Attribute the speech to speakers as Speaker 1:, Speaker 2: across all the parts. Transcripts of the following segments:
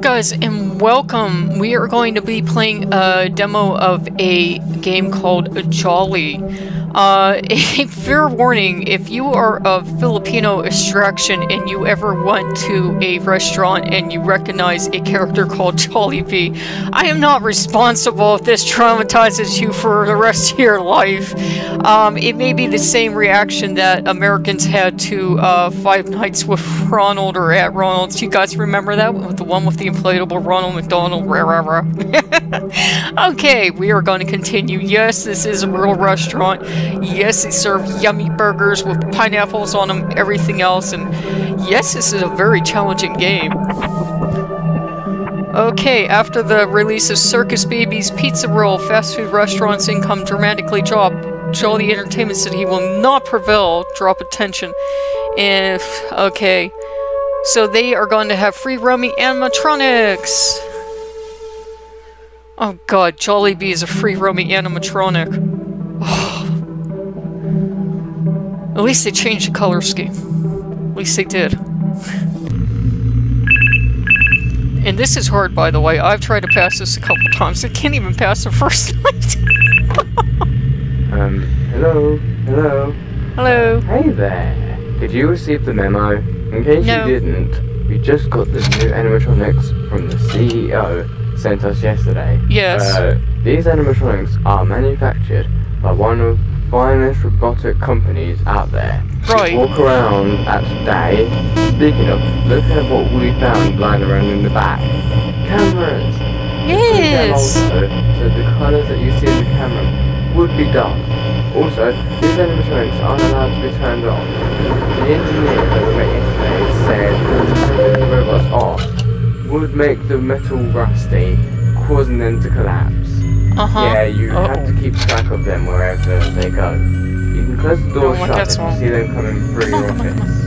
Speaker 1: Guys and welcome. We are going to be playing a demo of a game called Jolly. Uh, a fair warning, if you are of Filipino extraction and you ever went to a restaurant and you recognize a character called Jollibee, I am not responsible if this traumatizes you for the rest of your life. Um, it may be the same reaction that Americans had to uh, Five Nights with Ronald or at Ronald's. You guys remember that? With the one with the inflatable Ronald McDonald? Rah, rah, rah. okay, we are going to continue. Yes, this is a real restaurant. Yes, they serve yummy burgers with pineapples on them, everything else, and yes, this is a very challenging game. Okay, after the release of Circus Baby's Pizza World, fast food restaurants' income dramatically dropped. Jolly Entertainment said he will not prevail, drop attention. If, okay, so they are going to have free roaming animatronics. Oh god, Jollibee is a free roaming animatronic. At least they changed the color scheme. At least they did. And this is hard, by the way. I've tried to pass this a couple times. I can't even pass the first night.
Speaker 2: Um, hello? Hello?
Speaker 1: Hello.
Speaker 2: Hey there! Did you receive the memo? In case
Speaker 1: No.
Speaker 2: you didn't, we just got the new animatronics from the CEO sent us yesterday.
Speaker 1: Yes.
Speaker 2: Uh, these animatronics are manufactured by one of the finest robotic companies out there.
Speaker 1: Right.
Speaker 2: Walk around at day. Speaking of, look at what we found lying around in the back. Cameras!
Speaker 1: Yes.
Speaker 2: Also, so the colours that you see in the camera would be dark. Also, these animatronics aren't allowed to be turned on. The engineer that we met yesterday said turning the robots off would make the metal rusty, causing them to collapse.
Speaker 1: Uh-huh.
Speaker 2: Yeah, you
Speaker 1: Uh-oh.
Speaker 2: have to keep track of them wherever they go. You can close the door
Speaker 1: Oh,
Speaker 2: shut if you see them coming through
Speaker 1: Come
Speaker 2: your
Speaker 1: on, come
Speaker 2: office.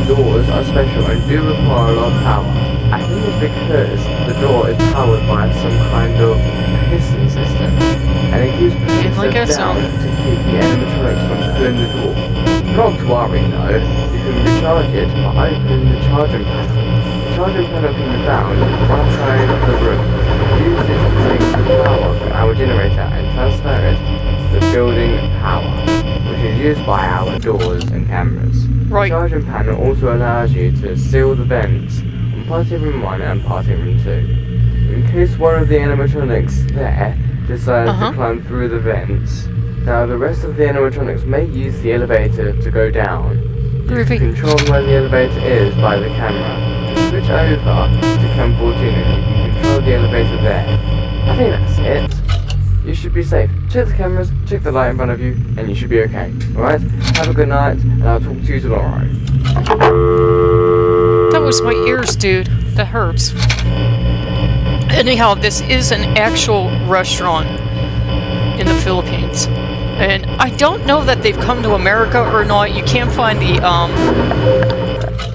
Speaker 2: These doors are special and do require a lot of power. I think it's because the door is powered by some kind of piston system. And it keeps
Speaker 1: Yeah, like
Speaker 2: piston down to keep the animatronics from pulling the door. Not to worry though, you can recharge it by opening the charging panel. The charging panel can be found right side of the room. Use this to take the power from our generator and transfer it to the building power, which is used by our doors and cameras.
Speaker 1: Right.
Speaker 2: The charging panel also allows you to seal the vents on party room 1 and party room 2. In case one of the animatronics there decides
Speaker 1: Uh-huh.
Speaker 2: to climb through the vents, now the rest of the animatronics may use the elevator to go down.
Speaker 1: Groovy.
Speaker 2: Control where the elevator is by the camera. Switch over to Cam 14 and you can control the elevator there. I think that's it. You should be safe. Check the cameras, check the light in front of you, and you should be okay. Alright? Have a good night, and I'll talk to you tomorrow.
Speaker 1: That was my ears, dude. That hurts. Anyhow, this is an actual restaurant in the Philippines. And I don't know that they've come to America or not. You can't find the um,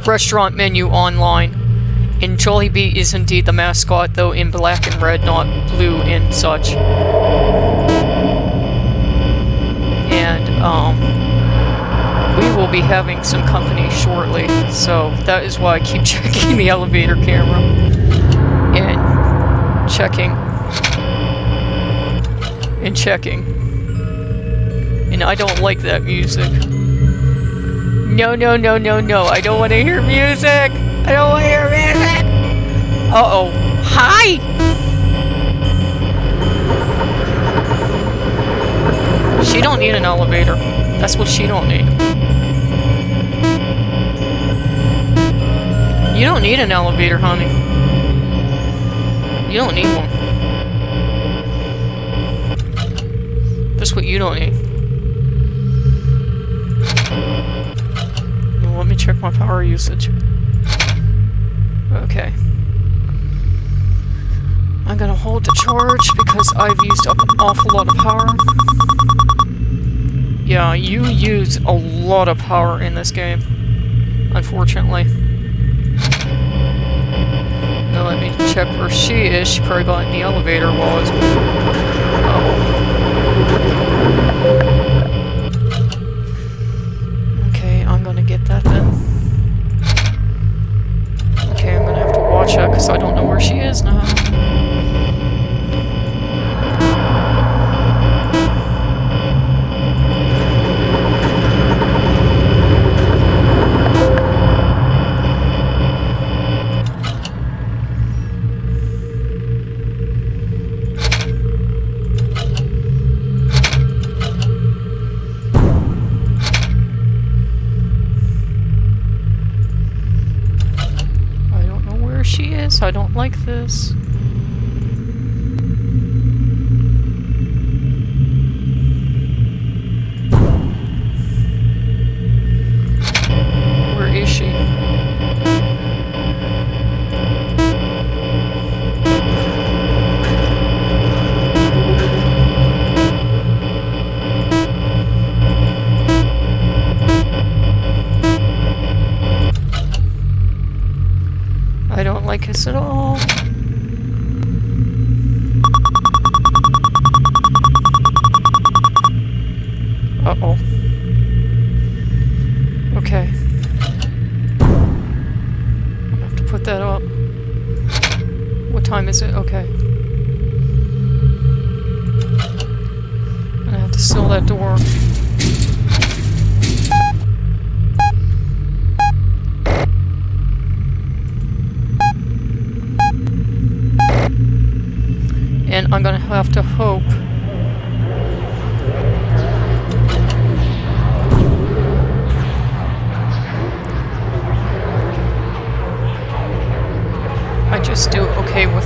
Speaker 1: restaurant menu online. And Jollibee is indeed the mascot, though in black and red, not blue and such. And um, we will be having some company shortly, so that is why I keep checking the elevator camera. And checking. And checking. And I don't like that music. No, no, no, no, no. I don't want to hear music. I don't want to hear music. Uh-oh. Hi! She don't need an elevator. That's what she don't need. You don't need an elevator, honey. You don't need one. That's what you don't need. Let me check my power usage. Okay. I'm gonna hold the charge because I've used up an awful lot of power. Yeah, you use a lot of power in this game. Unfortunately. Now let me check where she is. She probably got in the elevator while I was... she is. I don't like this.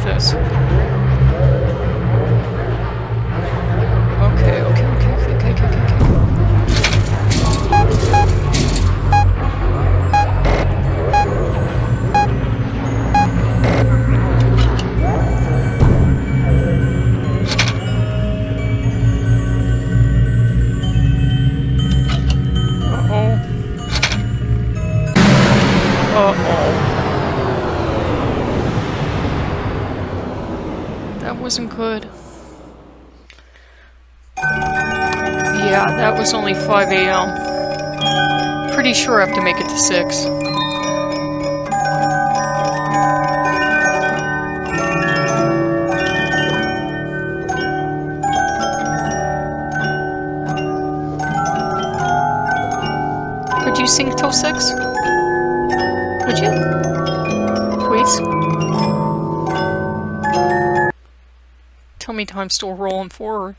Speaker 1: This. Okay, okay, okay, okay, okay, okay, okay. Uh-oh. Uh-oh. That wasn't good. Yeah, that was only 5 a.m. Pretty sure I have to make it to 6. Could you sing till 6? Tell me time's still rolling forward.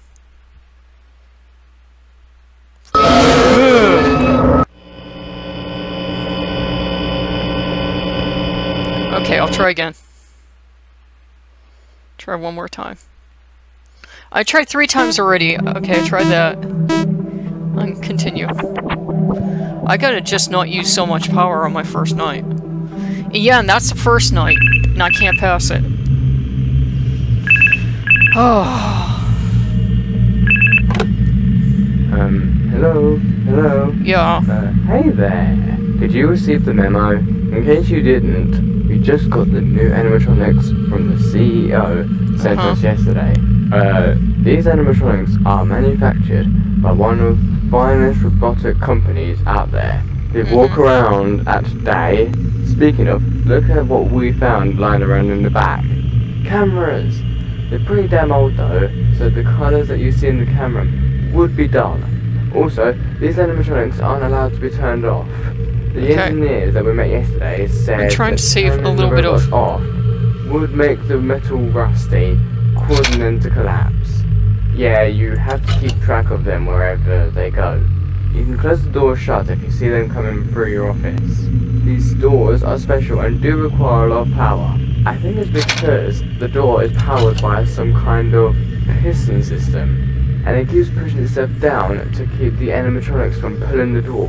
Speaker 1: Okay, I'll try again. Try one more time. I tried three times already. Okay, I tried that. And continue. I gotta just not use so much power on my first night. Yeah, and that's the first night, and I can't pass it. Oh,
Speaker 2: Um, hello? Hello?
Speaker 1: yeah.
Speaker 2: Uh, hey there. Did you receive the memo? In case you didn't, we just got the new animatronics from the CEO sent
Speaker 1: Uh-huh.
Speaker 2: us yesterday. Uh, these animatronics are manufactured by one of the finest robotic companies out there. They walk
Speaker 1: Mhm.
Speaker 2: around at day. Speaking of, look at what we found lying around in the back. Cameras! They're pretty damn old though, so the colours that you see in the camera would be dull. Also, these animatronics aren't allowed to be turned off. The
Speaker 1: Okay.
Speaker 2: engineers that we met yesterday said
Speaker 1: trying
Speaker 2: that
Speaker 1: to save a little bit of-
Speaker 2: off would make the metal rusty, causing them to collapse. Yeah, you have to keep track of them wherever they go. You can close the door shut if you see them coming through your office. These doors are special and do require a lot of power. I think it's because the door is powered by some kind of piston system, and it keeps pushing itself down to keep the animatronics from pulling the door.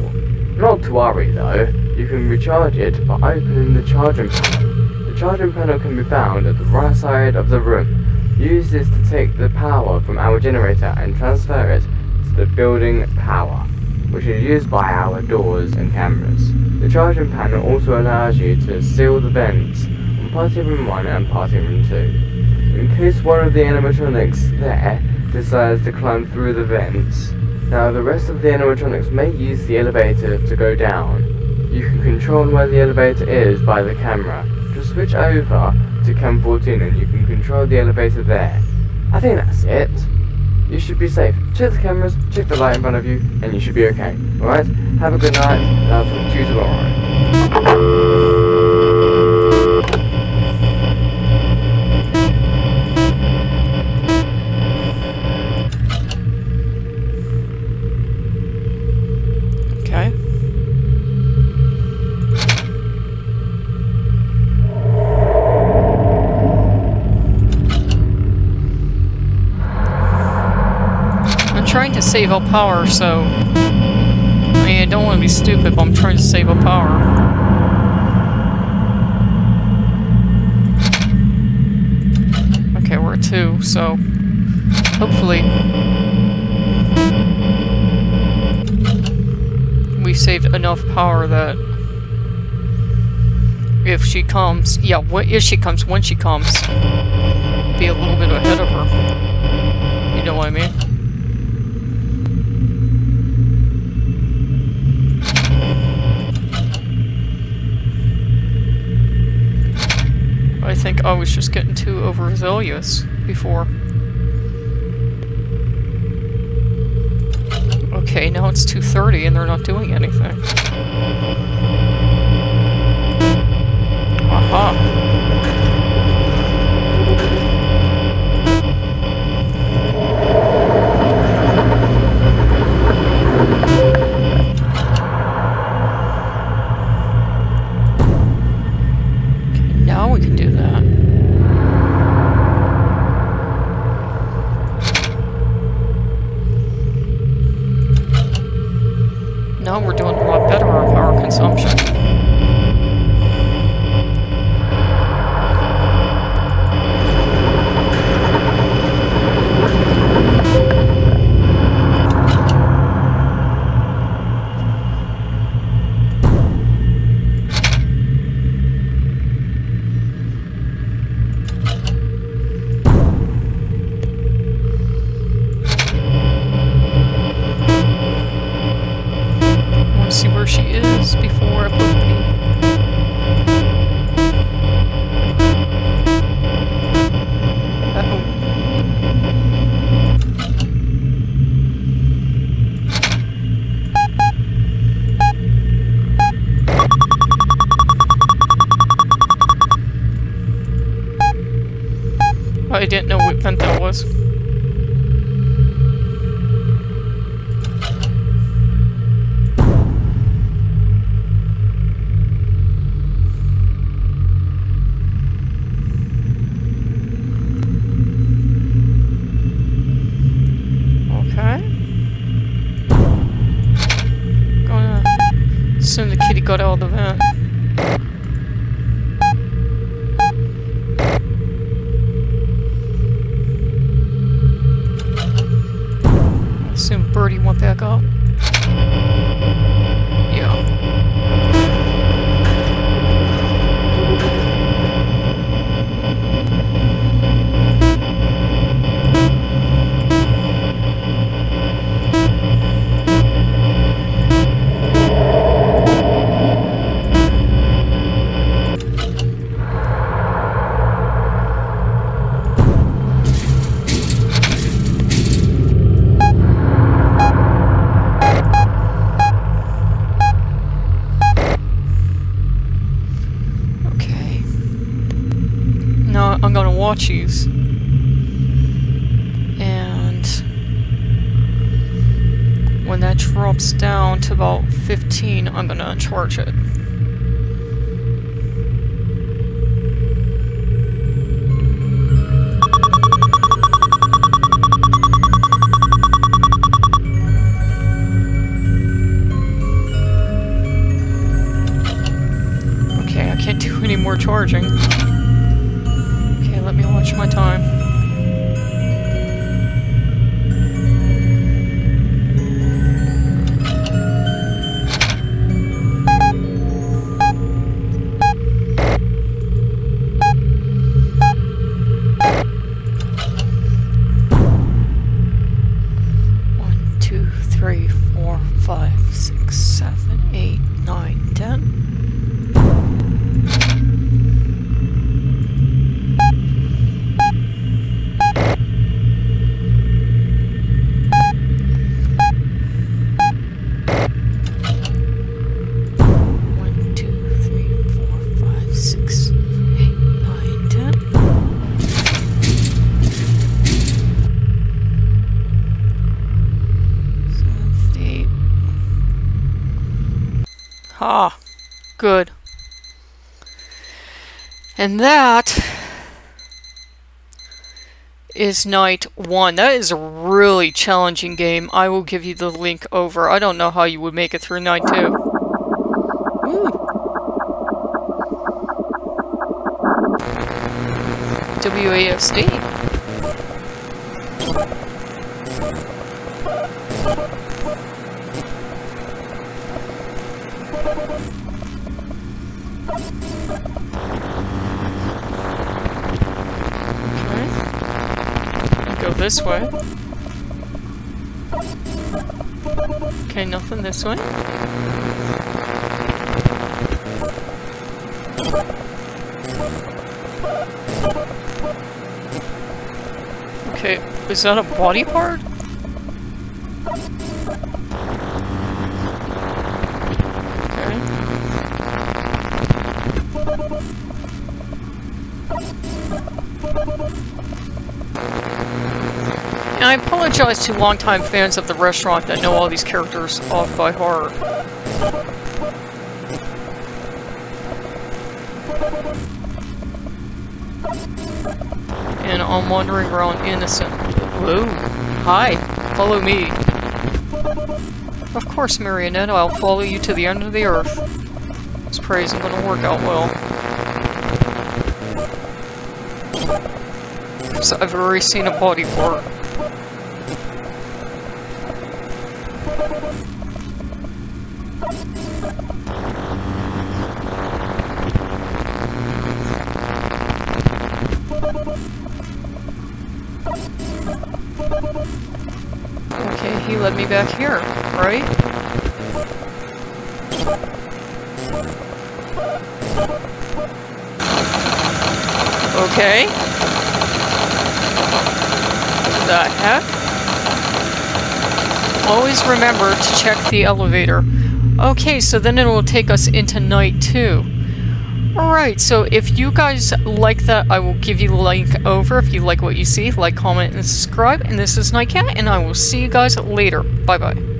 Speaker 2: Not to worry though, you can recharge it by opening the charging panel. The charging panel can be found at the right side of the room. Use this to take the power from our generator and transfer it to the building power, which is used by our doors and cameras. The charging panel also allows you to seal the vents party room 1 and party room 2. In case one of the animatronics there decides to climb through the vents, now the rest of the animatronics may use the elevator to go down. you can control where the elevator is by the camera. Just switch over to Cam 14 and you can control the elevator there. I think that's it. You should be safe. Check the cameras, check the light in front of you, and you should be okay. Alright? Have a good night, and I'll.
Speaker 1: Trying to save up power, so... I mean, I don't want to be stupid, but I'm trying to save up power. Okay, we're at two, so... Hopefully... we saved enough power that if she comes, yeah, wh- if she comes, when she comes, be a little bit ahead of her. You know what I mean? I was just getting too overzealous before. Okay, now it's 2.30 and they're not doing anything. Aha. She is before Now I'm gonna watch these. And when that drops down to about 15, I'm gonna charge it. Okay, I can't do any more charging. Let my time. Good. And that is night one. That is a really challenging game. I will give you the link over. I don't know how you would make it through night two. WASD. Okay. Go this way. Okay, nothing this way. Okay, is that a body part? And I apologize to longtime fans of the restaurant that know all these characters off by heart. And I'm wandering around innocent. Whoa. Hi. Follow me. Of course, Marionette, I'll follow you to the end of the earth. This praise isn't gonna work out well. So I've already seen a body part. Led me back here, right? Okay. The heck? Always remember to check the elevator. Okay, so then it will take us into night two. Alright, so if you guys like that, I will give you the link over. If you like what you see, like, comment, and subscribe. And this is Nightcat, and I will see you guys later. Bye-bye.